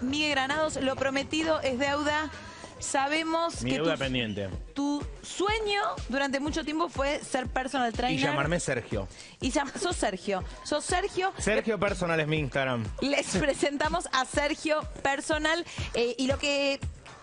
Miguel Granados, lo prometido es deuda. Sabemos Mi que deuda tu, pendiente. tu sueño durante mucho tiempo fue ser personal trainer. Y llamarme Sergio. Y llam- sos Sergio. Sos Sergio. Sergio Personal es mi Instagram. Les presentamos a Sergio Personal. eh, y lo que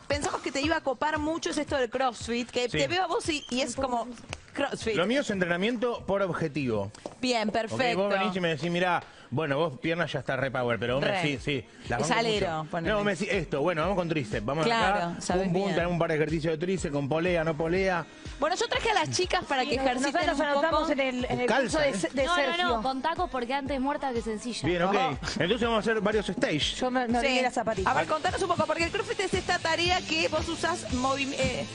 pensamos que te iba a copar mucho es esto del CrossFit. Que Sí. te veo a vos y, y es como CrossFit. Lo mío es entrenamiento por objetivo. Bien, perfecto. Vos venís y me decís, mira, bueno, vos piernas ya está re power, pero vos me Re. decís, sí. las Es alero. No, me decís esto, bueno, vamos con tríceps, vamos Claro, acá. bien. tenemos un par de ejercicios de tríceps con polea, no polea. Bueno, yo traje a las chicas para que ejerciten Nosotros un anotamos poco. en el, en el Calza, curso de, ¿eh? de No, Sergio. no, no, con tacos porque antes muerta que sencilla. Bien, ok. Oh. Entonces vamos a hacer varios stage. Yo me, me Sí. las zapatillas. A ver, contanos un poco, porque el CrossFit es esta tarea que vos usás eh,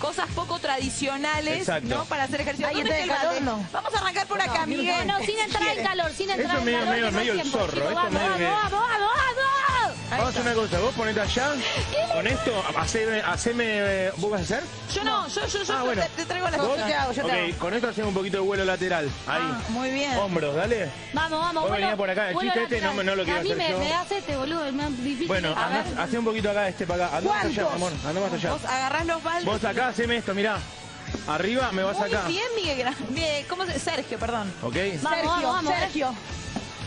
cosas poco tradicionales, Exacto. ¿no? Para hacer ejercicio. Ahí ¿Dónde está el calor, no. Vamos a arrancar por acá, Miguel. No, sin entrar en calor, sin entrar Eso en medio- calor. medio- medio el zorro, vamos, medio vamos, que- vamos, vamos, a hacer una cosa, vos ponete allá, con esto, haceme, haceme, eh, ¿vos vas a hacer? Yo no, yo, yo, yo Ah, bueno. te, te traigo las cosas. Yo te hago, yo te ok, hago. con esto hacemos un poquito de vuelo lateral, ahí. Ah, muy bien. Hombros, dale. Vamos, vamos, Vos venía por acá, el chiste este no me- no lo quiero A mí hacer me, yo. me das este, boludo, es más difícil. Bueno, A ver. andá, hacé un poquito acá este para acá. Andá más allá, amor, andá más allá. Vos agarrás los baldes. Vos acá, haceme esto, mirá. Arriba, me vas Muy acá. bien, Miguel. ¿Cómo se Sergio, perdón. ¿Ok? Vamos, Sergio, vamos, vamos. Sergio.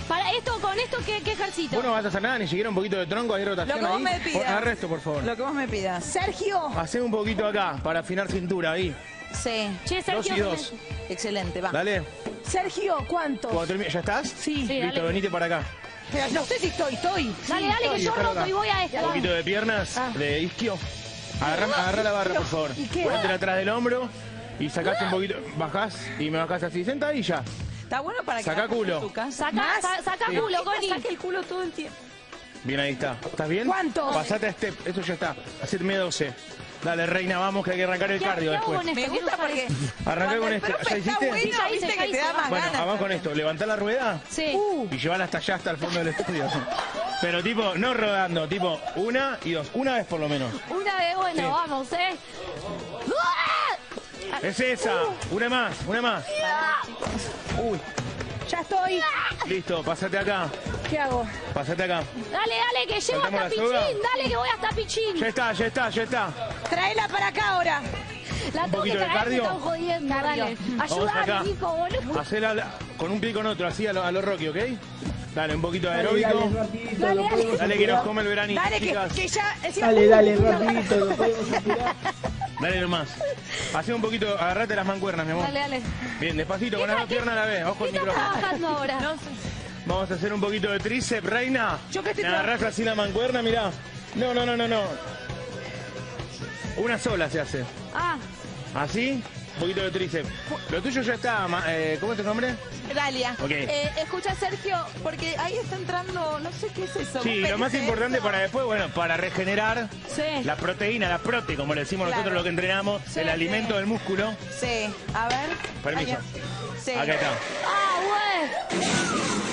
Para esto, con esto, ¿qué, qué ejercito? Vos no vas a hacer nada, ni siquiera un poquito de tronco, hay rotación Lo que vos ahí. me pidas. Por- Agarra esto, por favor. Lo que vos me pidas. Sergio. Hacé un poquito acá, para afinar cintura, ahí. Sí. Che, Dos Sergio. y dos. Excelente, va. Dale. Sergio, ¿cuánto? Cuando termine- ¿Ya estás? Sí. Sí, Listo, dale. venite para acá. Pero no sé si estoy, estoy. Dale, dale, que Y yo roto acá. y voy a Un esta. poquito de piernas, Ah. de isquio. Agarra, agarra la barra, por favor. ¿Y qué? Atrás del hombro y sacás un poquito, bajás y me bajás así. Senta ahí ya. Está bueno para que Saca culo. en tu casa. Saca, ¿Más? sa- saca Sí. culo, Connie. Saca el culo todo el tiempo. Bien, ahí está. ¿Estás bien? ¿Cuánto? Pasate a step. Esto ya está. Hacedme 12. Dale, reina, vamos, que hay que arrancar el ¿Qué- cardio qué hago después. con esto? Me Quiero gusta usar porque esto. Arrancá cuando con el esto. profe ¿Ya está hiciste? bueno, Sí, ya hice, viste ya que te hice, da más vamos. Bueno, ganas. vamos con esto. Levantá la rueda Sí. Uh, y llevala hasta allá, hasta el fondo del estudio. Pero tipo, no rodando, tipo, una y dos. Una vez por lo menos. Una vez, bueno, Sí. vamos, ¿eh? Es esa. Una más, una más. Uy, ya estoy. listo, pasate acá. ¿Qué hago? Pasate acá. Dale, dale, que llego ¿Saltamos hasta soga? Pichín. Dale, que voy hasta Pichín. Ya está, ya está, ya está. Tráela para acá ahora. La tengo poquito que de traer, me cardio. están jodiendo. Dale. Ayúdame. Nico, boludo. Hacela la- con un pie y con otro, así a lo, a lo Rocky, ¿ok? Dale, un poquito de aeróbico. Dale, dale. Dale que nos come el veranito, Dale, que, ya. Dale, dale, rapidito, lo podemos. Dale nomás. Hacé un poquito, agarrate las mancuernas, mi amor. Dale, dale. Bien, despacito, con ¿Qué las dos piernas a la vez. Ojo ¿Qué el estás micrófono. trabajando ahora? Vamos a hacer un poquito de tríceps, reina. Yo que estoy Me agarrás así la mancuerna, mirá. No, no, no, no, no. Una sola se hace. Ah, Así, un poquito de tríceps. Lo tuyo ya está, ma- eh, ¿cómo es tu nombre? Dalia. Ok. Eh, escucha, Sergio, porque ahí está entrando, no sé qué es eso. Sí, ¿Vos lo más importante esto? para después, bueno, para regenerar sí. la proteína, la prote, como le decimos Claro. nosotros lo que entrenamos, el alimento del músculo. Sí, a ver. Permiso. Sí. Acá está. Ah, güey.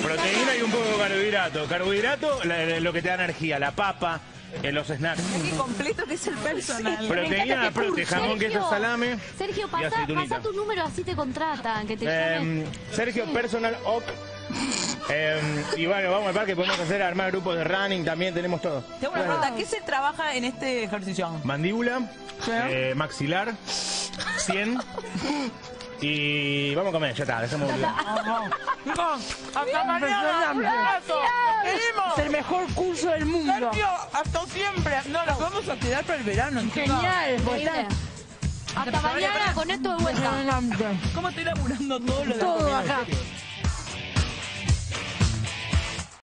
Proteína y un poco de carbohidrato. Carbohidrato, lo que te da energía, la papa, eh, los snacks. Qué completo que es el personal. Proteína, la prote, jamón, queso, salame. Sergio, pasa, pasa tu número, así te contratan, que te llamen. Eh, Sergio Personal Op. Eh, y bueno, vamos al parque, podemos hacer, armar grupos de running, también tenemos todo. Tengo una pregunta, ¿qué se trabaja en este ejercicio? Mandíbula, eh, maxilar, 100. Y vamos a comer, ya está, dejamos de Hasta mañana. El mejor curso del mundo. hasta siempre. No, nos vamos a quedar para el verano. Genial, pues Hasta mañana con esto de vuelta. ¿Cómo estoy laburando todo lo de todo acá.